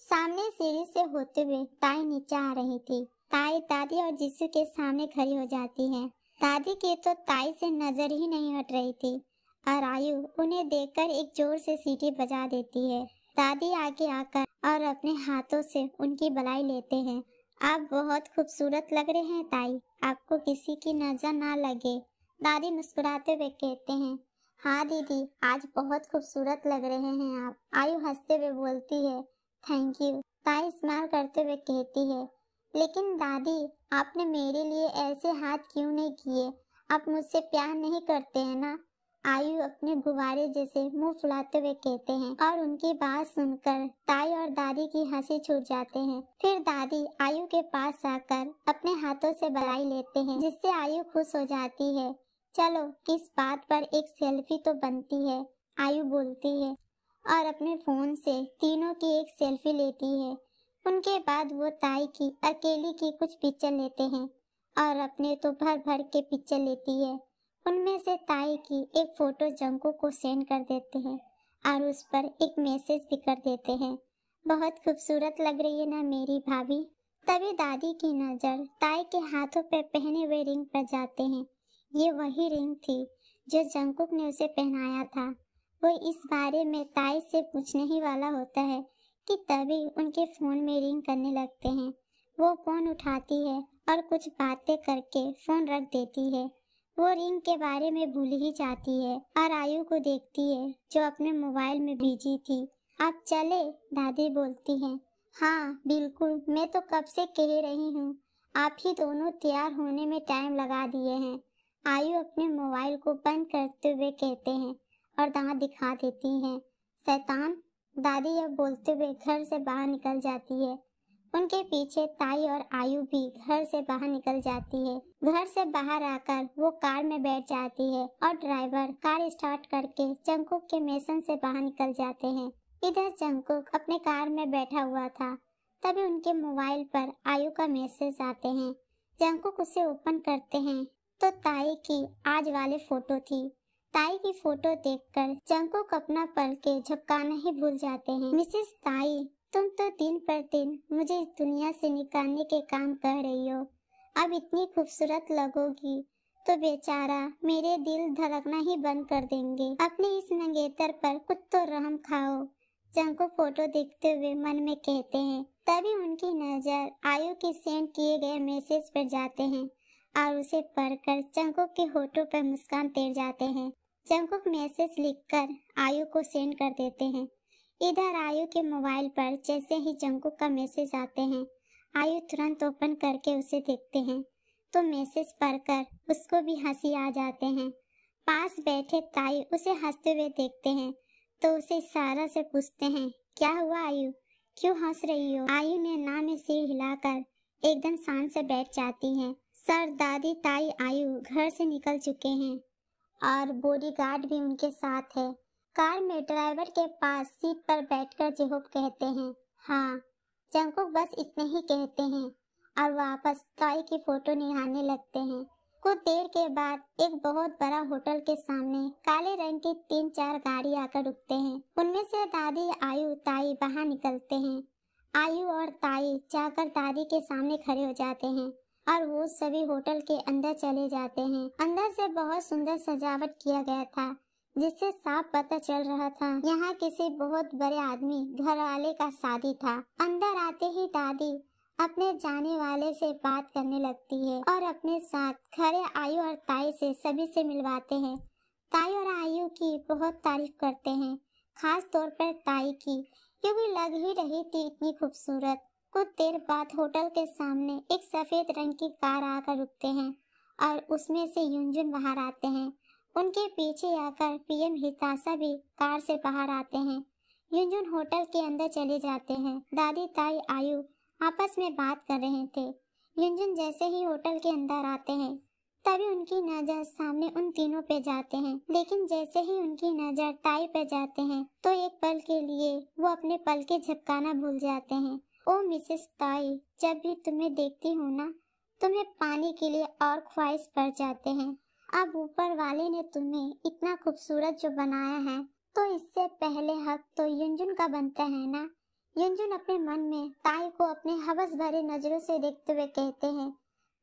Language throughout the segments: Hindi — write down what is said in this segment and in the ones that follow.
सामने सीढ़ी से होते हुए ताई नीचे आ रही थी। ताई, दादी और जिसू के सामने खड़ी हो जाती है। दादी की तो ताई से नज़र ही नहीं हट रही थी और आयु उन्हें देखकर एक ज़ोर से सीटी बजा देती है। दादी आगे आकर और अपने हाथों से उनकी बलाई लेते हैं। आप बहुत खूबसूरत लग रहे हैं ताई। आपको किसी की नज़र ना लगे। दादी मुस्कुराते हुए कहते हैं हाँ दीदी, आज बहुत खूबसूरत लग रहे हैं आप। आयु हँसते हुए बोलती है थैंक यू ताई स्माइल करते हुए कहती है, लेकिन दादी, आपने मेरे लिए ऐसे हाथ क्यों नहीं किए? आप मुझसे प्यार नहीं करते, हैं ना? आयु अपने गुब्बारे जैसे मुँह फुलाते हुए कहते हैं और उनकी बात सुनकर ताई और दादी की हँसी छूट जाते हैं। फिर दादी आयु के पास आकर अपने हाथों से बलाई लेते हैं, जिससे आयु खुश हो जाती है। चलो, किस बात पर एक सेल्फी तो बनती है, आयु बोलती है। और अपने फ़ोन से तीनों की एक सेल्फी लेती है। उनके बाद वो ताई की, अकेली की कुछ पिक्चर लेते हैं और अपने तो भर भर के पिक्चर लेती है। उनमें से ताई की एक फ़ोटो जंको को सेंड कर देते हैं और उस पर एक मैसेज भी कर देते हैं। बहुत खूबसूरत लग रही है ना मेरी भाभी? तभी दादी की नज़र ताई के हाथों पर पहने हुए रिंग पर जाते हैं। ये वही रिंग थी जो जंकुक ने उसे पहनाया था। वो इस बारे में ताई से पूछने ही वाला होता है कि तभी उनके फ़ोन में रिंग करने लगते हैं। वो फ़ोन उठाती है और कुछ बातें करके फ़ोन रख देती है। वो रिंग के बारे में भूल ही जाती है और आयु को देखती है, जो अपने मोबाइल में बिज़ी थी। अब चले, दादी बोलती हैं। हाँ बिल्कुल, मैं तो कब से कह रही हूँ। आप ही दोनों तैयार होने में टाइम लगा दिए हैं। आयु अपने मोबाइल को बंद करते हुए कहते हैं। और दांत दिखा देती हैं। शैतान दादी अब बोलते हुए घर से बाहर निकल जाती है। उनके पीछे ताई और आयु भी घर से बाहर निकल जाती है। घर से बाहर आकर वो कार में बैठ जाती है और ड्राइवर कार स्टार्ट करके चंकुक के मेसन से बाहर निकल जाते हैं। इधर चंकुक अपने कार में बैठा हुआ था। तभी उनके मोबाइल पर आयु का मैसेज आते हैं। चंकुक उसे ओपन करते हैं। तो ताई की आज वाले फ़ोटो थी। ताई की फ़ोटो देखकर चंकुक अपना पल के झपकाना ही भूल जाते हैं। मिसेस ताई, तुम तो दिन पर दिन मुझे इस दुनिया से निकालने के काम कर रही हो। अब इतनी खूबसूरत लगोगी तो बेचारा मेरे दिल धड़कना ही बंद कर देंगे। अपने इस नंगेतर पर कुछ तो रहम खाओ। चंको फ़ोटो देखते हुए मन में कहते हैं। तभी उनकी नज़र आयु के सेंड किए गए मैसेज पर जाते हैं और उसे पढ़कर चंको के होठों पर मुस्कान तेर जाते हैं। चंकुक मैसेज लिखकर आयु को सेंड कर देते हैं। इधर आयु के मोबाइल पर जैसे ही जंकू का मैसेज आते हैं, आयु तुरंत ओपन करके उसे देखते हैं। तो मैसेज पढ़कर उसको भी हँसी आ जाते हैं। पास बैठे ताई उसे हँसते हुए देखते हैं। तो उसे इशारा से पूछते हैं, क्या हुआ आयु? क्यों हंस रही हो? आयु ने ना में सिर हिलाकर एकदम शांत से बैठ जाती है। सर, दादी, ताई, आयु घर से निकल चुके हैं। और बॉडीगार्ड भी उनके साथ है। कार में ड्राइवर के पास सीट पर बैठकर जेहोब कहते हैं हाँ जंकुक बस इतने ही कहते हैं। और वापस ताई की फ़ोटो निहारने लगते हैं। कुछ देर के बाद एक बहुत बड़ा होटल के सामने काले रंग की तीन चार गाड़ी आकर रुकते हैं। उनमें से दादी, आयु, ताई बाहर निकलते हैं। आयु और ताई जाकर दादी के सामने खड़े हो जाते हैं। और वो सभी होटल के अंदर चले जाते हैं। अंदर से बहुत सुंदर सजावट किया गया था, जिससे साफ़ पता चल रहा था। यहाँ किसी बहुत बड़े आदमी घर वाले का शादी था। अंदर आते ही दादी अपने जाने वाले से बात करने लगती है और अपने साथ खड़े आयु और ताई से सभी से मिलवाते हैं। ताई और आयु की बहुत तारीफ़ करते हैं, खास तौर पर ताई की। क्योंकि लग ही रही थी इतनी खूबसूरत। कुछ देर बाद होटल के सामने एक सफ़ेद रंग की कार आकर रुकते हैं और उसमें से युंजुन बाहर आते हैं। उनके पीछे आकर पीएम हिताशा भी कार से बाहर आते हैं। युंजुन होटल के अंदर चले जाते हैं। दादी, ताई, आयु आपस में बात कर रहे थे। युंजुन जैसे ही होटल के अंदर आते हैं, तभी उनकी नज़र सामने उन तीनों पे जाते हैं। लेकिन जैसे ही उनकी नज़र ताई पे जाते हैं तो एक पल के लिए वो अपने पल के झपकाना भूल जाते हैं। ओ मिसेस ताई, जब भी तुम्हें देखती हूँ ना, तुम्हें पानी के लिए और ख्वाहिश पड़ जाते हैं। अब ऊपर वाले ने तुम्हें इतना खूबसूरत जो बनाया है तो इससे पहले हक तो युंजुन का बनता है ना? युनजुन अपने मन में ताई को अपने हवस भरे नज़रों से देखते हुए कहते हैं,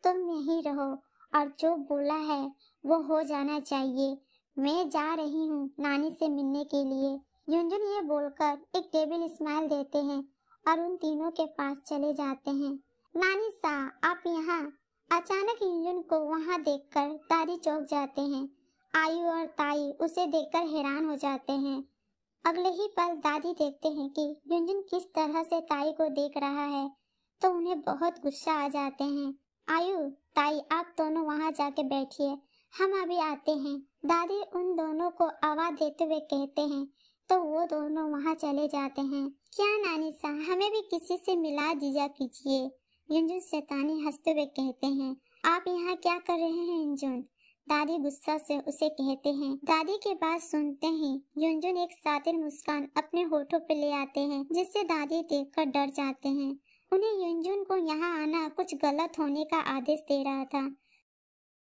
तुम यहीं रहो, और जो बोला है, वो हो जाना चाहिए। मैं जा रही हूँ नानी से मिलने के लिए। युनजुन ये बोलकर एक टेबल स्माइल देते हैं और उन तीनों के पास चले जाते हैं। नानी सा आप यहाँ। अचानक युनजुन को वहाँ देखकर दादी चौक जाते हैं। आयु और ताई उसे देखकर हैरान हो जाते हैं। अगले ही पल दादी देखते हैं कि युनजुन किस तरह से ताई को देख रहा है तो उन्हें बहुत गुस्सा आ जाते हैं। आयु, ताई, आप दोनों वहाँ जाके बैठिए। हम अभी आते हैं। दादी उन दोनों को आवाज़ देते हुए कहते हैं तो वो दोनों वहाँ चले जाते हैं। क्या नानी सा हमें भी किसी से मिला दीजा कीजिए युनजुन शैतानी हँसते हुए कहते हैं। आप यहाँ क्या कर रहे हैं युनजुन दादी गुस्सा से उसे कहते हैं। दादी के बात सुनते ही युनजुन एक सातिर मुस्कान अपने होठों पे ले आते हैं, जिससे दादी देखकर डर जाते हैं। उन्हें युनजुन को यहाँ आना कुछ गलत होने का आदेश दे रहा था।